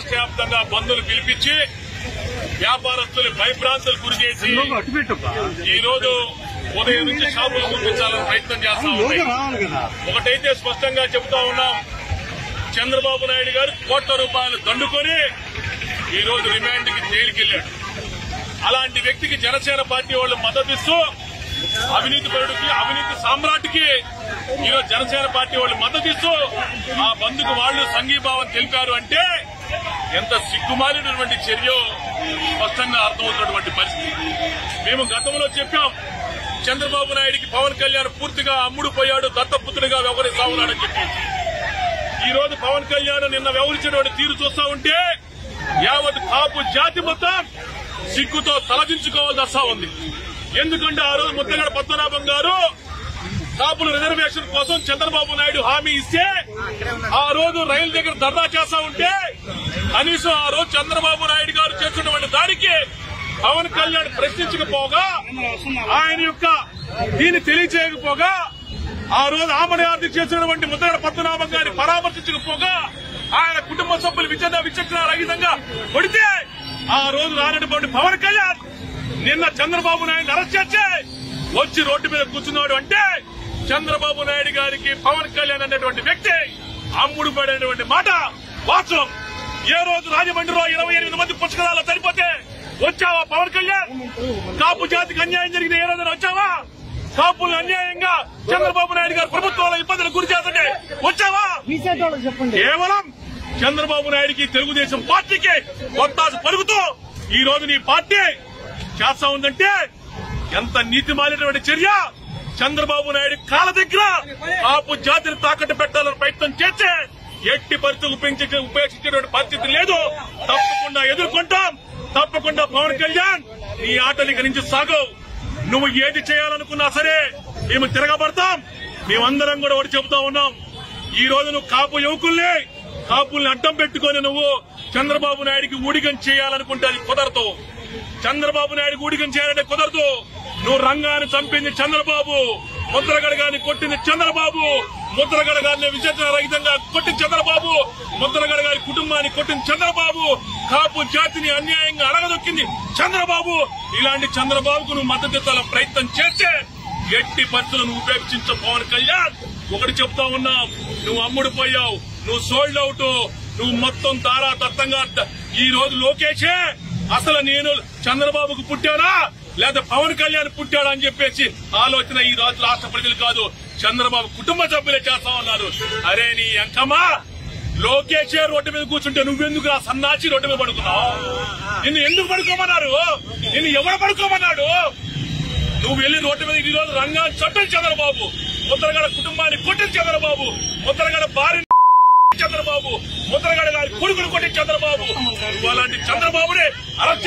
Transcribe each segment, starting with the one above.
రాష్ట్ర వ్యాప్తంగా బంధులు పిలిపించి వ్యాపారస్తులు భయభ్రాంతులు గురి చేసి ఈ రోజు ఉదయం నుంచి షాపులు చూపించాలని ప్రయత్నం చేస్తా ఒకటైతే స్పష్టంగా చెబుతా ఉన్నాం చంద్రబాబు నాయుడు గారు కోట్ల రూపాయలు దండుకొని ఈ రోజు రిమాండ్కి జైలుకెళ్ళాడు అలాంటి వ్యక్తికి జనసేన పార్టీ వాళ్ళు మద్దతిస్తూ అవినీతి పరుడికి అవినీతి సామ్రాట్కి ఈరోజు జనసేన పార్టీ వాళ్ళు మద్దతిస్తూ ఆ బంధుకు వాళ్ళు సంఘీభావం తెలిపారు అంటే ఎంత సిగ్గుమాలినటువంటి చర్యో స్పష్టంగా అర్థమవుతున్నటువంటి పరిస్థితి. మేము గతంలో చెప్పాం చంద్రబాబు నాయుడికి పవన్ కళ్యాణ్ పూర్తిగా అమ్ముడు పోయాడు దత్తపుత్రుడిగా వ్యవహరిస్తా ఉన్నాడని చెప్పేసి ఈ రోజు పవన్ కళ్యాణ్ నిన్న వ్యవహరించినటువంటి తీరు చూస్తా ఉంటే యావత్ కాపు జాతి మొత్తం సిగ్గుతో తలదించుకోవాల్సి వస్తా ఉంది. ఎందుకంటే ఆ రోజు ముద్దగడ పద్మనాభం గారు కాపుల రిజర్వేషన్ కోసం చంద్రబాబు నాయుడు హామీ ఇస్తే ఆ రోజు రైలు దగ్గర ధర్నా చేస్తా ఉంటే కనీసం ఆ రోజు చంద్రబాబు నాయుడు గారు చేస్తున్నటువంటి దానికి పవన్ కళ్యాణ్ ప్రశ్నించకపోగా ఆయన యొక్క దీన్ని తెలియచేయకపోగా ఆ రోజు ఆమని ఆర్థిక చేసినటువంటి ముద్రగడ పద్మనాభం గారిని పరామర్శించకపోగా ఆయన కుటుంబ సభ్యులు విచక్షణ విచక్షణ రహితంగా కొడితే ఆ రోజు రానటువంటి పవన్ కళ్యాణ్ నిన్న చంద్రబాబు నాయుడు అరెస్ట్ చేస్తే వచ్చి రోడ్డు మీద కూర్చున్నాడు అంటే చంద్రబాబు నాయుడు గారికి పవన్ కళ్యాణ్ అనేటువంటి వ్యక్తి అమ్ముడు పడేటువంటి మాట వాస్తవం. ఏ రోజు రాజమండ్రిలో ఇరవై ఎనిమిది మంది పుష్కరాలు చనిపోతే వచ్చావా పవన్ కళ్యాణ్? కాపు జాతికి అన్యాయం జరిగితే ఏ రోజున వచ్చావా? కాపులు అన్యాయంగా చంద్రబాబు నాయుడు గారు ప్రభుత్వాల ఇబ్బందులకు గురి చేస్తుంటే వచ్చావా? కేవలం చంద్రబాబు నాయుడికి తెలుగుదేశం పార్టీకి కొత్తాసు పలుకుతూ ఈ రోజు నీ పార్టీ చేస్తా ఉందంటే ఎంత నీతి మాలినటువంటి చర్య? చంద్రబాబు నాయుడు కాళ్ళ దగ్గర కాపు జాతిని తాకట్టు పెట్టాలని ప్రయత్నం చేస్తే ఎట్టి పరిస్థితులు ఉపేక్షించే ఉపేక్షించేటువంటి పరిస్థితి లేదు. తప్పకుండా ఎదుర్కొంటాం. తప్పకుండా పవన్ కళ్యాణ్ నీ ఆటలిక నుంచి సాగవు. నువ్వు ఏది చేయాలనుకున్నా సరే మేము తిరగబడతాం. మేమందరం కూడా ఒకటి చెబుతా ఉన్నాం. ఈ రోజు నువ్వు కాపు యువకుల్ని కాపుల్ని అడ్డం పెట్టుకుని నువ్వు చంద్రబాబు నాయుడికి ఊడిగం చేయాలనుకుంటే అది కుదరదు. చంద్రబాబు నాయుడికి ఊడిగం చేయాలంటే కుదరదు. నువ్వు రంగాన్ని చంపింది చంద్రబాబు ముద్రగడగాన్ని కొట్టింది చంద్రబాబు. ముద్రగడ గారిని విచక్షణ రహితంగా కొట్టిన చంద్రబాబు ముద్రగడ గారి కుటుంబాన్ని కొట్టిన చంద్రబాబు కాపు జాతిని అన్యాయంగా అడగదొక్కింది చంద్రబాబు. ఇలాంటి చంద్రబాబుకు నువ్వు మద్దతు ఇవ్వాలని ప్రయత్నం చేస్తే ఎట్టి పరిస్థితులను ఉపేక్షించ పవన్ కళ్యాణ్. ఒకటి చెప్తా ఉన్నా నువ్వు అమ్ముడు పోయావు నువ్వు సోల్డ్ అవుట్ నువ్వు మొత్తం తారా తత్తంగా ఈ రోజు లోకేషే. అసలు నేను చంద్రబాబుకు పుట్టానా? లేదా పవన్ కళ్యాణ్ పుట్టాడు అని చెప్పేసి ఆలోచన ఈ రోజు రాష్ట్ర ప్రజలు కాదు. చంద్రబాబు కుటుంబ సభ్యులే చేస్తా ఉన్నారు. అరే నీ అంకమా లోకేషే రోడ్డు మీద కూర్చుంటే నువ్వెందుకు ఆ సన్నాచి రోడ్డు మీద పడుకున్నావు? నిన్ను ఎందుకు పడుకోమన్నారు? నిన్ను ఎవరు పడుకోమన్నాడు నువ్వు వెళ్ళి రోడ్డు మీద ఈ రోజు రంగాన్ని చంపిన చంద్రబాబు ముద్రగడ కుటుంబాన్ని కొట్టిన చంద్రబాబు ముద్రగడ భార్య చంద్రబాబు ముద్రగడ గారి కొడుకును కొట్టిన చంద్రబాబు. అలాంటి చంద్రబాబునే అరెస్ట్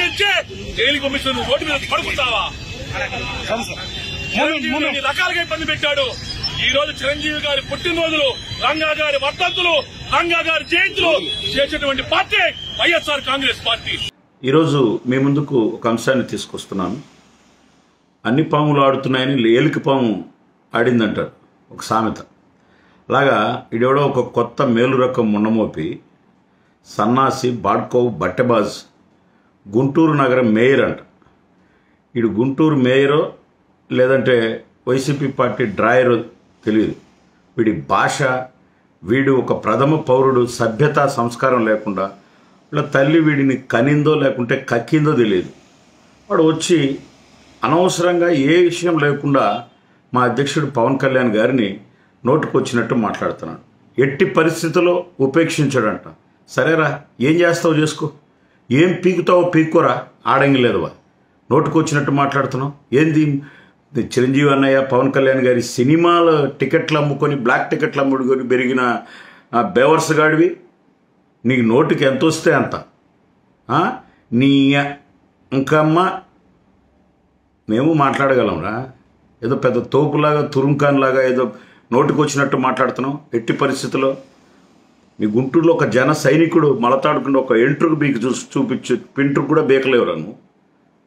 పంపిస్తే నువ్వు రోడ్డు మీద పడుకుంటావా? రకాలుగా ఇబ్బంది పెట్టాడు. ఈ రోజు చిరంజీవి గారి పుట్టినరోజులు రంగా గారి వర్ధంతులు రంగా గారి జయంతులు చేసేటువంటి పార్టీ వైఎస్ఆర్ కాంగ్రెస్ పార్టీ. ఈరోజు మీ ముందుకు ఒక అంశాన్ని తీసుకొస్తున్నాను. అన్ని పాములు ఆడుతున్నాయని ఏలికి పాము ఆడిందంటారు ఒక సామెత. అలాగా ఇడెవడో ఒక కొత్త మేలు రకం మున్నమోపి సన్నాసి బాడ్కోవ్ బట్టెబాజ్ గుంటూరు నగరం మేయర్ అంట. ఇడు గుంటూరు మేయరో లేదంటే వైసీపీ పార్టీ డ్రాయరో తెలియదు. వీడి భాష వీడు ఒక ప్రథమ పౌరుడు సభ్యత సంస్కారం లేకుండా ఇలా తల్లి వీడిని కనిందో లేకుంటే కక్కిందో తెలియదు. వాడు వచ్చి అనవసరంగా ఏ విషయం లేకుండా మా అధ్యక్షుడు పవన్ కళ్యాణ్ గారిని నోటుకొచ్చినట్టు మాట్లాడుతున్నాడు. ఎట్టి పరిస్థితుల్లో ఉపేక్షించాడంట. సరేరా ఏం చేస్తావు చేసుకో. ఏం పీకుతావో పీక్కోరా ఆడంగిలేదువా నోటుకొచ్చినట్టు మాట్లాడుతున్నావు. ఏంది? చిరంజీవి అన్నయ్య పవన్ కళ్యాణ్ గారి సినిమాల టికెట్లు అమ్ముకొని బ్లాక్ టికెట్లు అమ్ముడుకొని పెరిగిన బేవర్స్ గాడివి నీకు నోటికి ఎంత వస్తే అంత. నీ ఇంకమ్మ మేము మాట్లాడగలంరా ఏదో పెద్ద తోపులాగా తురుంకాన్లాగా ఏదో నోటికి వచ్చినట్టు మాట్లాడుతున్నాం ఎట్టి పరిస్థితుల్లో? మీ గుంటూరులో ఒక జన సైనికుడు మలతాడుకుని ఒక ఎంట్రుకు బీకి చూసి చూపించు పింట్రుకు కూడా బీకలేవురా నువ్వు.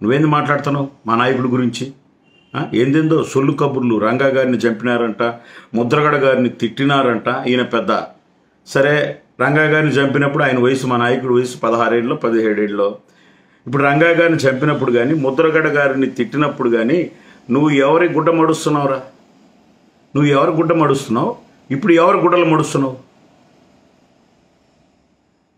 నువ్వేంది మాట్లాడుతున్నావు? మా నాయకుడి గురించి? ఏందేందో? సొల్లు కబుర్లు. రంగా గారిని చంపినారంట ముద్రగడ గారిని తిట్టినారంట ఈయన పెద్ద. సరే రంగా గారిని చంపినప్పుడు ఆయన వయసు మా నాయకుడి వయసు పదహారేళ్ళలో పదిహేడేళ్ళలో ఇప్పుడు రంగా గారిని చంపినప్పుడు కానీ ముద్రగడ గారిని తిట్టినప్పుడు కానీ నువ్వు ఎవరి గుడ్డ మడుస్తున్నావురా? నువ్వు ఎవరి గుడ్డ మడుస్తున్నావు? ఇప్పుడు ఎవరి గుడ్డలు మడుస్తున్నావు?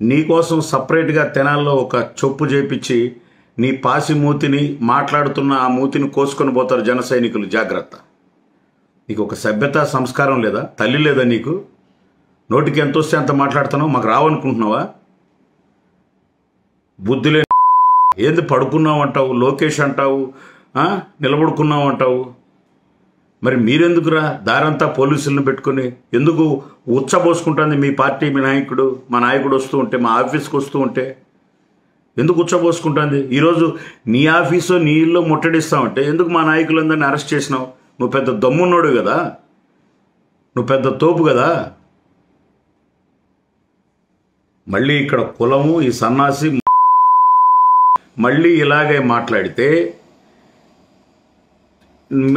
నీకోసం సపరేట్గా తెనాల్లో ఒక చొప్పు చేపించి నీ పాసి మూతిని మాట్లాడుతున్న ఆ మూతిని కోసుకొని పోతారు జన సైనికులు. జాగ్రత్త. నీకు ఒక సభ్యత సంస్కారం లేదా? తల్లి లేదా నీకు? నోటికి ఎంత వస్తే అంత మాట్లాడుతున్నావు? మాకు రావనుకుంటున్నావా? బుద్ధి ఏంది పడుకున్నావు అంటావు? లోకేష్ అంటావు? నిలబడుకున్నావు అంటావు? మరి మీరెందుకురా దారంతా పోలీసులను పెట్టుకుని ఎందుకు ఉచ్చబోసుకుంటుంది మీ పార్టీ మీ నాయకుడు మా నాయకుడు వస్తూ ఉంటే మా ఆఫీస్కి వస్తూ ఉంటే? ఎందుకు ఉచ్చబోసుకుంటుంది? ఈరోజు నీ ఆఫీసు నీ ఇల్లు ముట్టడిస్తామంటే ఎందుకు మా నాయకులందరినీ అరెస్ట్ చేసినావు? నువ్వు పెద్ద దమ్మున్నాడు కదా. నువ్వు పెద్ద తోపు కదా. మళ్ళీ ఇక్కడ కులము ఈ సన్నాసి మళ్ళీ ఇలాగే మాట్లాడితే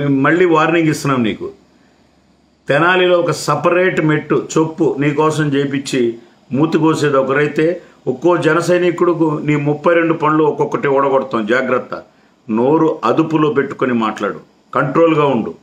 మళ్ళీ వార్నింగ్ ఇస్తున్నాం నీకు. తెనాలిలో ఒక సపరేట్ మెట్టు చొప్పు నీకోసం చేపించి మూతి కోసేది ఒకరైతే ఒక్కో జన సైనికుడుకు నీ ముప్పై రెండు పనులు ఒక్కొక్కటి ఓడగొడతాం. జాగ్రత్త. నోరు అదుపులో పెట్టుకొని మాట్లాడు. కంట్రోల్గా ఉండు.